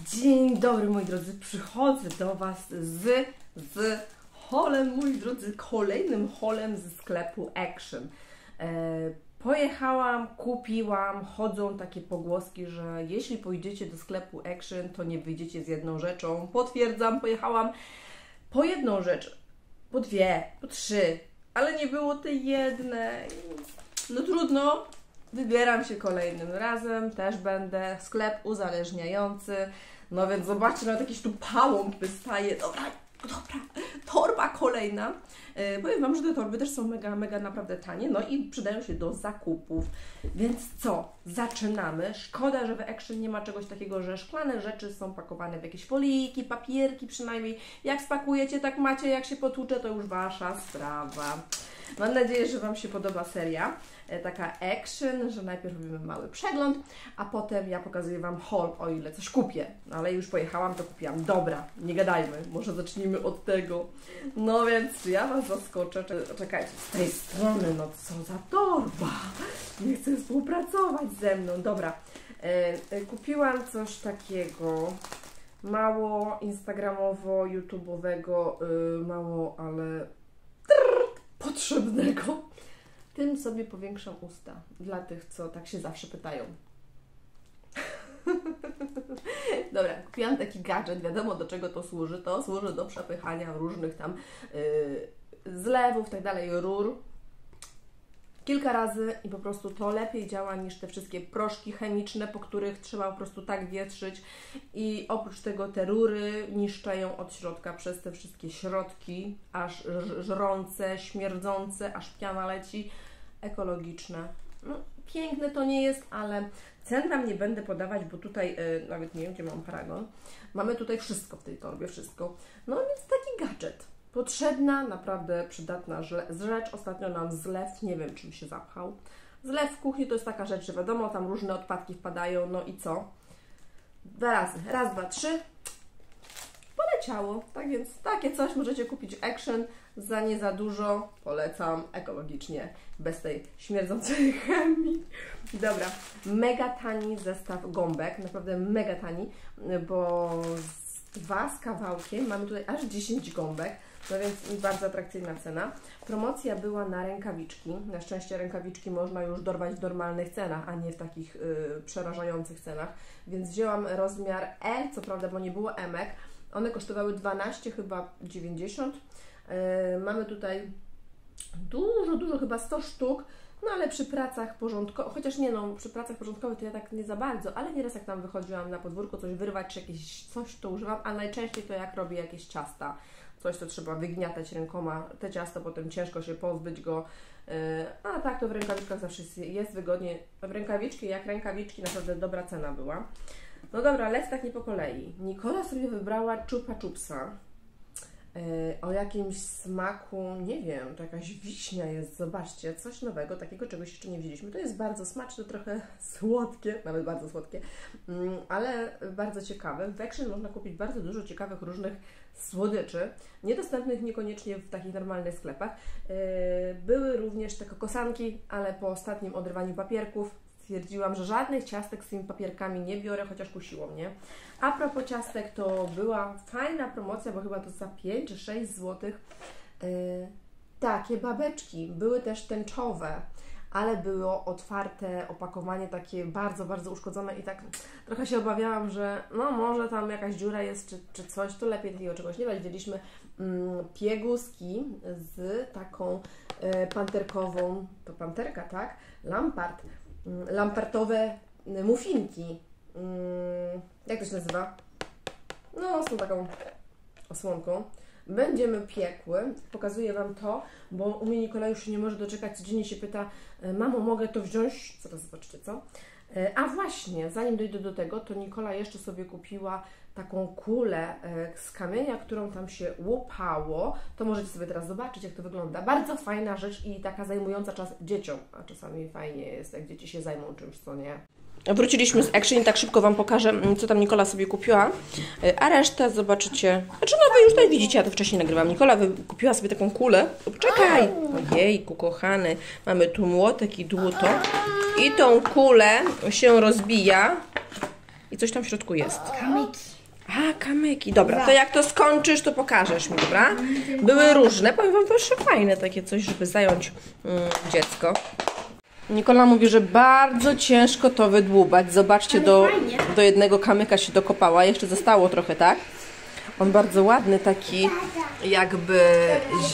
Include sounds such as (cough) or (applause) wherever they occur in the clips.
Dzień dobry moi drodzy, przychodzę do Was z, z holem, moi drodzy, kolejnym holem ze sklepu Action. E, pojechałam, kupiłam, chodzą takie pogłoski, że jeśli pójdziecie do sklepu Action, to nie wyjdziecie z jedną rzeczą. Potwierdzam, pojechałam po jedną rzecz, po dwie, po trzy, ale nie było tej jednej. No trudno, Wybieram się kolejnym razem, też będę. Sklep uzależniający. No więc zobaczcie, nawet jakiś tu pałąk wystaje. Dobra, dobra, torba kolejna. Yy, powiem Wam, że te torby też są mega, mega naprawdę tanie, no i przydają się do zakupów. Więc co? Zaczynamy. Szkoda, że w Action nie ma czegoś takiego, że szklane rzeczy są pakowane w jakieś foliki, papierki przynajmniej. Jak spakujecie, tak macie, jak się potłucze, to już Wasza sprawa. Mam nadzieję, że Wam się podoba seria, taka action, że najpierw robimy mały przegląd, a potem ja pokazuję Wam haul, o ile coś kupię. No, ale już pojechałam, to kupiłam. Dobra, nie gadajmy, może zacznijmy od tego. No więc ja Was zaskoczę. Czekajcie, z tej strony, no co za torba. Nie chcę współpracować ze mną. Dobra, e, e, kupiłam coś takiego mało instagramowo, youtubowego, yy, mało, ale potrzebnego, tym sobie powiększam usta. Dla tych, co tak się zawsze pytają. (laughs) Dobra, kupiłam taki gadżet, wiadomo do czego to służy. To służy do przepychania różnych tam yy, zlewów, tak dalej, rur kilka razy i po prostu to lepiej działa niż te wszystkie proszki chemiczne, po których trzeba po prostu tak wietrzyć i oprócz tego te rury niszczają od środka przez te wszystkie środki, aż żrące, śmierdzące, aż piana leci, ekologiczne. No, piękne to nie jest, ale cen Wam nie będę podawać, bo tutaj yy, nawet nie wiem, gdzie mam paragon. Mamy tutaj wszystko w tej torbie, wszystko. No więc taki gadżet Potrzebna, naprawdę przydatna rzecz. Ostatnio nam zlew, nie wiem czym się zapchał. Zlew w kuchni to jest taka rzecz, że wiadomo, tam różne odpadki wpadają, no i co? Dwa razy. Raz, dwa, trzy. Poleciało. Tak więc takie coś możecie kupić Action za nie za dużo. Polecam ekologicznie, bez tej śmierdzącej (laughs) chemii. Dobra, mega tani zestaw gąbek, naprawdę mega tani, bo dwa z kawałkiem mamy tutaj aż 10 gąbek. No więc bardzo atrakcyjna cena. Promocja była na rękawiczki. Na szczęście rękawiczki można już dorwać w normalnych cenach, a nie w takich y, przerażających cenach. Więc wzięłam rozmiar L, co prawda, bo nie było emek. One kosztowały 12 chyba 90. Y, mamy tutaj dużo, dużo, chyba 100 sztuk. No ale przy pracach porządkowych, chociaż nie no, przy pracach porządkowych to ja tak nie za bardzo, ale nieraz jak tam wychodziłam na podwórko coś wyrwać czy jakieś coś, to używam, a najczęściej to jak robię jakieś ciasta coś, co trzeba wygniatać rękoma, te ciasto, potem ciężko się pozbyć go, e, a tak to w rękawiczkach zawsze jest wygodnie. W rękawiczki, jak rękawiczki, naprawdę dobra cena była. No dobra, lecę tak nie po kolei. Nikola sobie wybrała czupa czupsa o jakimś smaku, nie wiem, to jakaś wiśnia jest, zobaczcie, coś nowego, takiego czegoś jeszcze nie widzieliśmy. To jest bardzo smaczne, trochę (laughs) słodkie, nawet bardzo słodkie, mm, ale bardzo ciekawe. W Action można kupić bardzo dużo ciekawych różnych słodyczy, niedostępnych niekoniecznie w takich normalnych sklepach. E, były również te kokosanki, ale po ostatnim odrywaniu papierków stwierdziłam, że żadnych ciastek z tymi papierkami nie biorę, chociaż kusiło mnie. A propos ciastek, to była fajna promocja, bo chyba to za 5 czy 6 zł. Yy, takie babeczki były też tęczowe, ale było otwarte opakowanie takie bardzo, bardzo uszkodzone i tak trochę się obawiałam, że no może tam jakaś dziura jest czy, czy coś, to lepiej takiego czegoś nie brać. Wzięliśmy mm, pieguski z taką y, panterkową, to panterka, tak? Lampart Mm, lampartowe muffinki. Mm, jak to się nazywa? No, tą taką osłonką. Będziemy piekły. Pokazuję Wam to, bo u mnie Nikola już nie może doczekać. Codziennie się pyta, e, mamo, mogę to wziąć? Zaraz zobaczycie, co? E, a właśnie, zanim dojdę do tego, to Nikola jeszcze sobie kupiła taką kulę e, z kamienia, którą tam się łupało. To możecie sobie teraz zobaczyć, jak to wygląda. Bardzo fajna rzecz i taka zajmująca czas dzieciom, a czasami fajnie jest, jak dzieci się zajmą czymś, co nie. Wróciliśmy z Action i tak szybko Wam pokażę, mm, co tam Nikola sobie kupiła. E, a resztę zobaczycie. Znaczy, no Wy już tutaj widzicie, ja to wcześniej nagrywam. Nikola kupiła sobie taką kulę. Czekaj! Ojejku, kochany. Mamy tu młotek i dłuto. I tą kulę się rozbija i coś tam w środku jest. Kamyki. A, kamyki. Dobra, to jak to skończysz, to pokażesz mi, dobra? Były różne, powiem Wam, proszę, fajne takie coś, żeby zająć mm, dziecko. Nikola mówi, że bardzo ciężko to wydłubać. Zobaczcie, do, do jednego kamyka się dokopała. Jeszcze zostało trochę, tak? On bardzo ładny, taki jakby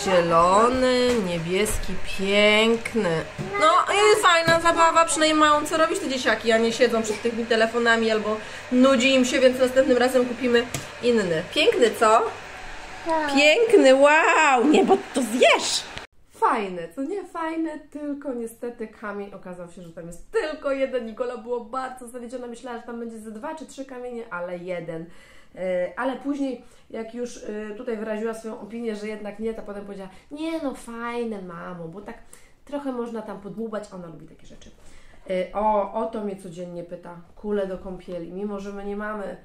zielony, niebieski, piękny. No i fajna zabawa, przynajmniej mają co robić te dzieciaki, a nie siedzą przed tymi telefonami albo nudzi im się, więc następnym razem kupimy inny. Piękny, co? Piękny, wow! Nie, bo to zjesz! Fajne, co nie fajne, tylko niestety kamień okazał się, że tam jest tylko jeden. Nikola było bardzo zawiedziona, myślała, że tam będzie ze dwa czy trzy kamienie, ale jeden. E, Ale później, jak już e, tutaj wyraziła swoją opinię, że jednak nie, to potem powiedziała, nie no fajne mamo, bo tak trochę można tam podłubać, ona lubi takie rzeczy. E, O, o to mnie codziennie pyta, kule do kąpieli, mimo że my nie mamy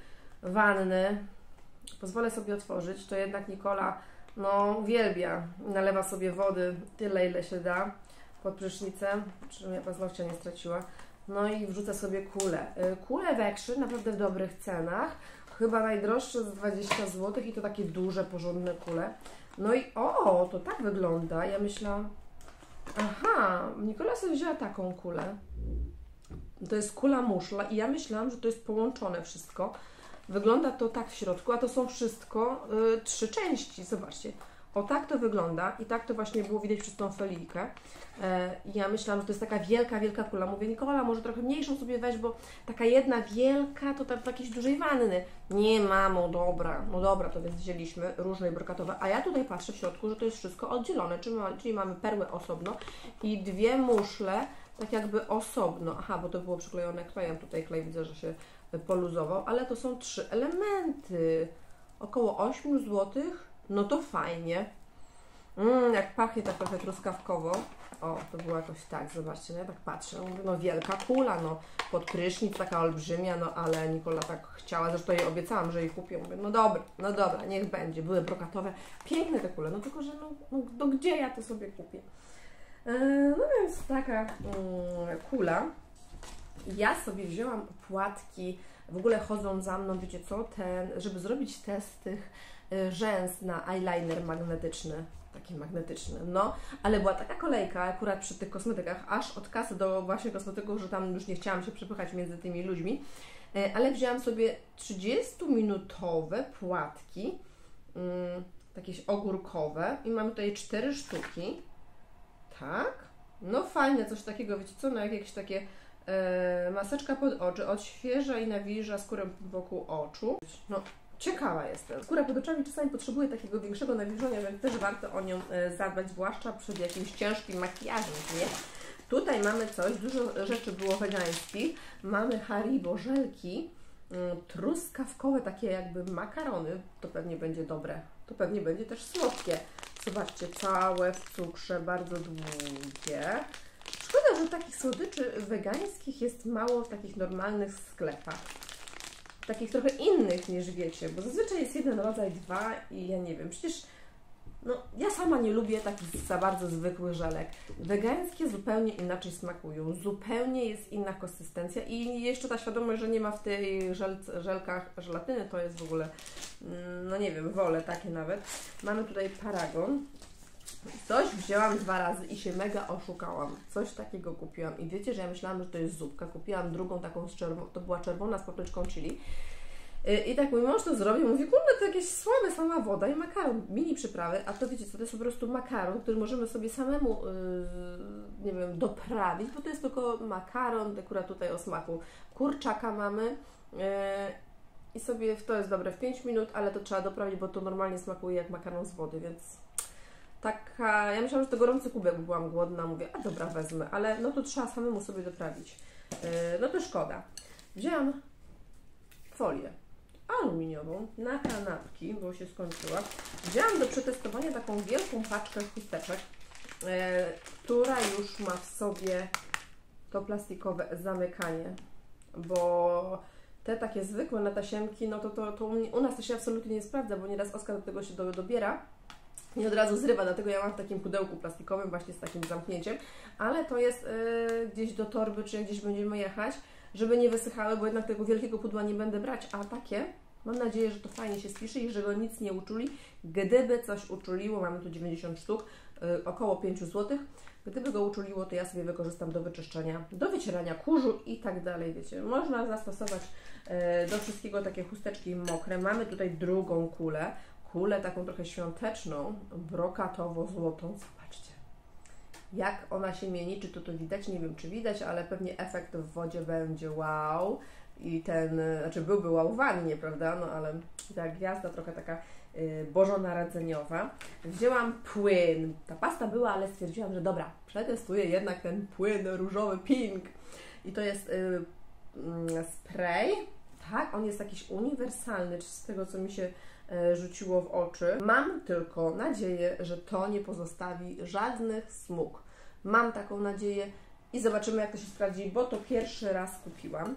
wanny, pozwolę sobie otworzyć, to jednak Nikola no, uwielbia. Nalewa sobie wody tyle, ile się da pod prysznicem, żebym ja paznokcia nie straciła. No i wrzuca sobie kulę. Y, Kule wekszy naprawdę w dobrych cenach. Chyba najdroższe z 20 zł i to takie duże, porządne kule. No i o, to tak wygląda. Ja myślałam, aha, Nikola sobie wzięła taką kulę. To jest kula muszla i ja myślałam, że to jest połączone wszystko. Wygląda to tak w środku, a to są wszystko y, trzy części. Zobaczcie. O tak to wygląda i tak to właśnie było widać przez tą folikę. E, ja myślałam, że to jest taka wielka, wielka kula. Mówię, Nikola, może trochę mniejszą sobie weź, bo taka jedna wielka to tam w jakiejś dużej wanny. Nie, mamo, dobra, no dobra, to więc wzięliśmy różne brokatowe. A ja tutaj patrzę w środku, że to jest wszystko oddzielone, czyli, ma, czyli mamy perłę osobno i dwie muszle tak jakby osobno. Aha, bo to było przyklejone klejem, tutaj klej widzę, że się poluzował, ale to są trzy elementy. Około 8 zł. No to fajnie. Mmm, jak pachnie tak trochę truskawkowo. O, to było jakoś tak, zobaczcie, no ja tak patrzę, no, wielka kula, no pod prysznic, taka olbrzymia, no ale Nikola tak chciała, zresztą jej obiecałam, że jej kupię, mówię, no dobra, no dobra, niech będzie, były brokatowe, piękne te kule, no tylko, że no, no, no gdzie ja to sobie kupię? Yy, no więc taka mm, kula. Ja sobie wzięłam opłatki, w ogóle chodzą za mną, wiecie co, ten, żeby zrobić test tych rzęs na eyeliner magnetyczny, taki magnetyczny, no, ale była taka kolejka akurat przy tych kosmetykach, aż od kasy do właśnie kosmetyków, że tam już nie chciałam się przepychać między tymi ludźmi, y, ale wzięłam sobie 30-minutowe płatki, mm, ogórkowe i mam tutaj cztery sztuki, tak, no fajne, coś takiego, wiecie co, no jak jakieś takie maseczka pod oczy, odświeża i nawilża skórę wokół oczu. No, ciekawa jestem. Skóra pod oczami czasami potrzebuje takiego większego nawilżenia, więc też warto o nią e, zadbać, zwłaszcza przed jakimś ciężkim makijażem, nie? Tutaj mamy coś, dużo rzeczy było wegańskich. Mamy Haribo żelki, mm, truskawkowe, takie jakby makarony. To pewnie będzie dobre. To pewnie będzie też słodkie. Zobaczcie, całe w cukrze, bardzo długie. Szkoda, że takich słodyczy wegańskich jest mało w takich normalnych sklepach. Takich trochę innych niż wiecie, bo zazwyczaj jest jeden rodzaj, dwa i ja nie wiem, przecież no, ja sama nie lubię takich za bardzo zwykłych żelek. Wegańskie zupełnie inaczej smakują, zupełnie jest inna konsystencja i jeszcze ta świadomość, że nie ma w tej żelce, żelkach żelatyny, to jest w ogóle, mm, no nie wiem, wolę takie nawet. Mamy tutaj paragon, Coś wzięłam dwa razy i się mega oszukałam. Coś takiego kupiłam. I wiecie, że ja myślałam, że to jest zupka. Kupiłam drugą taką z czerwoną, to była czerwona z papryczką chili. Y, I tak mój mąż to zrobił, mówi, kurde, to jakieś słabe sama woda i makaron, mini przyprawy, a to wiecie co, to jest po prostu makaron, który możemy sobie samemu, yy, nie wiem, doprawić, bo to jest tylko makaron, akurat tutaj o smaku kurczaka mamy yy, i sobie, to jest dobre w 5 minut, ale to trzeba doprawić, bo to normalnie smakuje jak makaron z wody, więc taka, ja myślałam, że to gorący kubek, bo byłam głodna, mówię, a dobra, wezmę, ale no to trzeba samemu sobie doprawić. Yy, no to szkoda. Wzięłam folię aluminiową na kanapki, bo się skończyła. Wzięłam do przetestowania taką wielką paczkę chusteczek, e, która już ma w sobie to plastikowe zamykanie, bo te takie zwykłe na tasiemki, no to, to, to u, mnie, u nas to się absolutnie nie sprawdza, bo nieraz Oskar do tego się do, dobiera i od razu zrywa, dlatego ja mam w takim pudełku plastikowym właśnie z takim zamknięciem, ale to jest y, gdzieś do torby, czy gdzieś będziemy jechać, żeby nie wysychały, bo jednak tego wielkiego pudła nie będę brać, a takie Mam nadzieję, że to fajnie się spisze i że go nic nie uczuli. Gdyby coś uczuliło, mamy tu 90 sztuk, yy, około 5 zł. Gdyby go uczuliło, to ja sobie wykorzystam do wyczyszczenia, do wycierania kurzu i tak dalej, wiecie. Można zastosować yy, do wszystkiego takie chusteczki mokre. Mamy tutaj drugą kulę, kulę taką trochę świąteczną, brokatowo-złotą. Zobaczcie, jak ona się mieni, czy to tu widać, nie wiem czy widać, ale pewnie efekt w wodzie będzie wow i ten, znaczy byłby wow wannie, prawda, no ale ta gwiazda trochę taka y, bożonarodzeniowa. Wzięłam płyn, ta pasta była, ale stwierdziłam, że dobra, przetestuję jednak ten płyn różowy pink i to jest y, y, spray, tak, on jest jakiś uniwersalny, z tego co mi się rzuciło w oczy. Mam tylko nadzieję, że to nie pozostawi żadnych smug. Mam taką nadzieję i zobaczymy jak to się sprawdzi, bo to pierwszy raz kupiłam.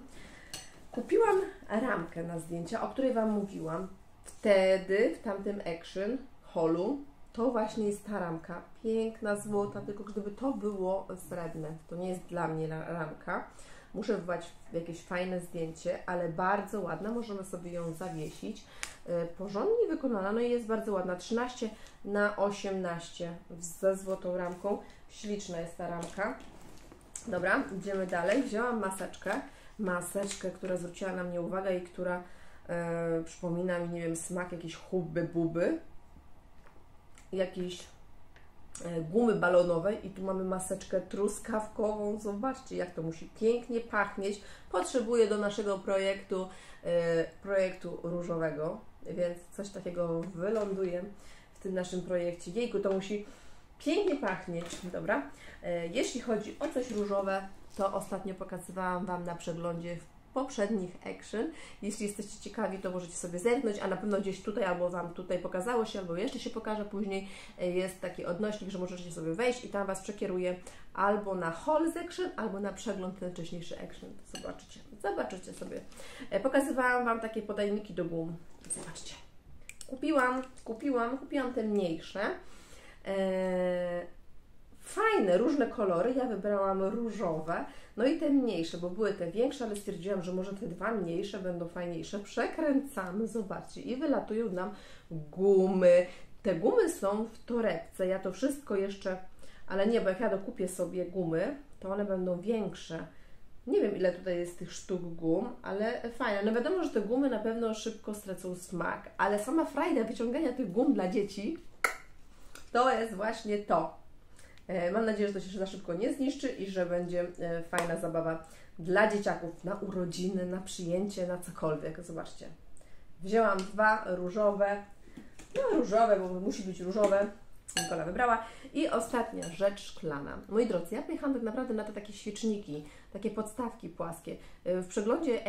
Kupiłam ramkę na zdjęcia, o której Wam mówiłam. Wtedy, w tamtym action holu, to właśnie jest ta ramka. Piękna, złota, tylko gdyby to było srebrne, to nie jest dla mnie ramka. Muszę wybrać jakieś fajne zdjęcie, ale bardzo ładna, możemy sobie ją zawiesić. E, porządnie wykonana, no i jest bardzo ładna. 13 na 18 ze złotą ramką. Śliczna jest ta ramka. Dobra, idziemy dalej. Wzięłam maseczkę maseczkę, która zwróciła na mnie uwagę i która e, przypomina mi, nie wiem, smak jakiejś hubby buby, jakiejś e, gumy balonowej i tu mamy maseczkę truskawkową. Zobaczcie, jak to musi pięknie pachnieć. Potrzebuję do naszego projektu, e, projektu różowego, więc coś takiego wyląduje w tym naszym projekcie. Jejku, to musi pięknie pachnieć, dobra? E, jeśli chodzi o coś różowe, to ostatnio pokazywałam Wam na przeglądzie w poprzednich action. Jeśli jesteście ciekawi, to możecie sobie zerknąć, a na pewno gdzieś tutaj albo Wam tutaj pokazało się, albo jeszcze się pokaże później. Jest taki odnośnik, że możecie sobie wejść i tam Was przekieruje albo na haul z action, albo na przegląd ten wcześniejszy action. Zobaczycie, zobaczycie sobie. E, pokazywałam Wam takie podajniki do gum. Zobaczcie. Kupiłam, kupiłam, kupiłam te mniejsze. Eee, fajne, różne kolory. Ja wybrałam różowe, no i te mniejsze, bo były te większe, ale stwierdziłam, że może te dwa mniejsze będą fajniejsze. Przekręcamy, zobaczcie, i wylatują nam gumy. Te gumy są w torebce. Ja to wszystko jeszcze, ale nie, bo jak ja dokupię sobie gumy, to one będą większe. Nie wiem, ile tutaj jest tych sztuk gum, ale fajne. No wiadomo, że te gumy na pewno szybko stracą smak, ale sama frajda wyciągania tych gum dla dzieci to jest właśnie to. E, mam nadzieję, że to się za szybko nie zniszczy i że będzie e, fajna zabawa dla dzieciaków na urodziny, na przyjęcie, na cokolwiek. Zobaczcie. Wzięłam dwa różowe, no różowe, bo musi być różowe. Nikola wybrała. I ostatnia rzecz szklana. Moi drodzy, ja pojechałam tak naprawdę na te takie świeczniki, takie podstawki płaskie. E, w przeglądzie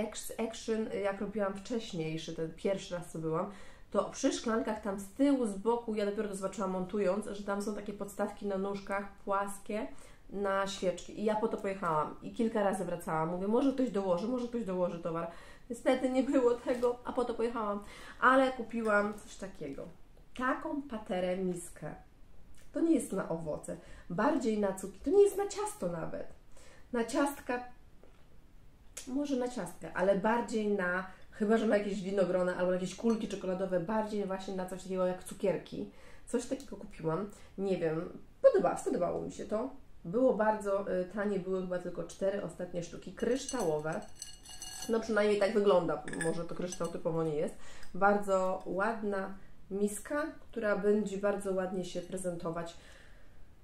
Action, jak robiłam wcześniejszy, ten pierwszy raz co byłam, to przy szklankach tam z tyłu, z boku, ja dopiero to zobaczyłam montując, że tam są takie podstawki na nóżkach płaskie na świeczki. I ja po to pojechałam i kilka razy wracałam. Mówię, może ktoś dołoży, może ktoś dołoży towar. Niestety nie było tego, a po to pojechałam. Ale kupiłam coś takiego. Taką paterę miskę. To nie jest na owoce, bardziej na cuki. To nie jest na ciasto nawet. Na ciastka, może na ciastka, ale bardziej na Chyba, że na jakieś winogrona albo jakieś kulki czekoladowe, bardziej właśnie na coś takiego jak cukierki. Coś takiego kupiłam. Nie wiem, podoba, spodobało mi się to. Było bardzo y, tanie, były chyba tylko cztery ostatnie sztuki kryształowe. No przynajmniej tak wygląda, może to kryształ typowo nie jest. Bardzo ładna miska, która będzie bardzo ładnie się prezentować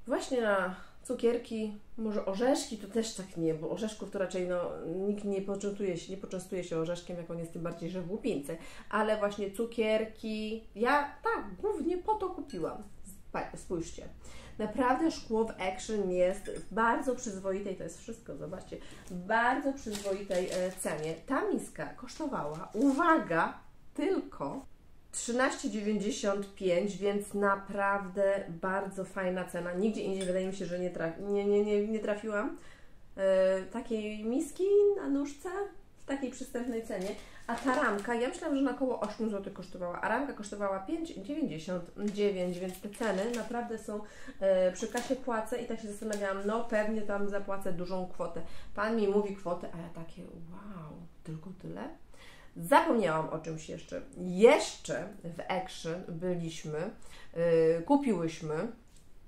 właśnie na cukierki, może orzeszki, to też tak nie, bo orzeszków to raczej no, nikt nie poczęstuje się, nie poczęstuje się orzeszkiem, jak on jest tym bardziej, że w łupieńce. Ale właśnie cukierki, ja tak, głównie po to kupiłam. Spójrzcie. Naprawdę szkło w Action jest w bardzo przyzwoitej, to jest wszystko, zobaczcie, w bardzo przyzwoitej e, cenie. Ta miska kosztowała, uwaga, tylko 13,95, więc naprawdę bardzo fajna cena. Nigdzie indziej wydaje mi się, że nie, traf, nie, nie, nie, nie trafiłam e, takiej miski na nóżce w takiej przystępnej cenie. A ta ramka, ja myślałam, że na około 8 zł kosztowała, a ramka kosztowała 5,99, więc te ceny naprawdę są, e, przy kasie płacę i tak się zastanawiałam, no pewnie tam zapłacę dużą kwotę. Pan mi mówi kwotę, a ja takie, wow, tylko tyle? Zapomniałam o czymś jeszcze. Jeszcze w Action byliśmy, yy, kupiłyśmy,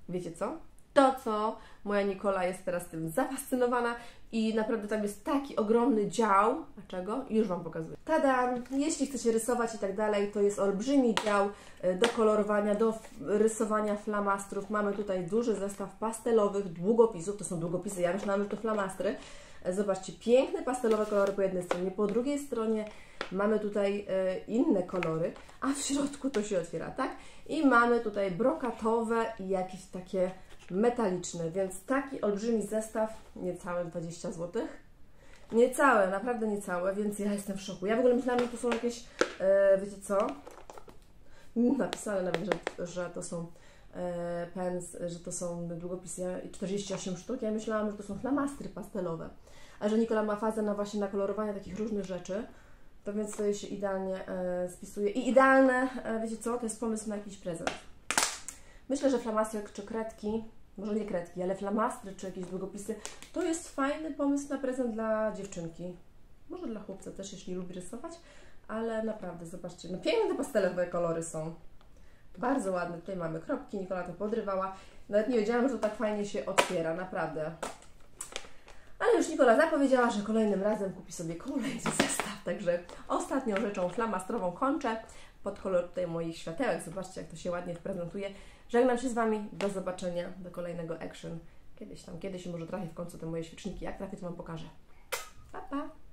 wiecie co? To, co moja Nikola jest teraz tym zafascynowana i naprawdę tam jest taki ogromny dział. Dlaczego? Już Wam pokazuję. Tada! Jeśli chcecie rysować i tak dalej, to jest olbrzymi dział y, do kolorowania, do rysowania flamastrów. Mamy tutaj duży zestaw pastelowych długopisów. To są długopisy, ja myślałam, że to flamastry. Zobaczcie, piękne pastelowe kolory po jednej stronie, po drugiej stronie mamy tutaj e, inne kolory, a w środku to się otwiera, tak? I mamy tutaj brokatowe i jakieś takie metaliczne, więc taki olbrzymi zestaw, niecałe 20 zł. Niecałe, naprawdę niecałe, więc ja jestem w szoku. Ja w ogóle myślałam, że to są jakieś, e, wiecie co? Napisane nawet, że, że to są e, pens, że to są długopisy 48 sztuk. Ja myślałam, że to są flamastry pastelowe. A że Nikola ma fazę na właśnie na kolorowanie takich różnych rzeczy, to więc to się idealnie e, spisuje. I idealne, e, wiecie co, to jest pomysł na jakiś prezent. Myślę, że flamastry czy kredki, może nie kredki, ale flamastry czy jakieś długopisy, to jest fajny pomysł na prezent dla dziewczynki. Może dla chłopca też, jeśli lubi rysować, ale naprawdę, zobaczcie, no piękne te pastelowe kolory są. Bardzo ładne. Tutaj mamy kropki, Nikola to podrywała. Nawet nie wiedziałam, że to tak fajnie się otwiera, naprawdę. Już Nikola zapowiedziała, że kolejnym razem kupi sobie kolejny (laughs) zestaw. Także ostatnią rzeczą flamastrową kończę pod kolor tutaj moich światełek. Zobaczcie, jak to się ładnie prezentuje. Żegnam się z Wami. Do zobaczenia, do kolejnego action. Kiedyś tam, kiedyś może trafię w końcu te moje świeczniki. Jak trafię, to Wam pokażę. Pa, pa!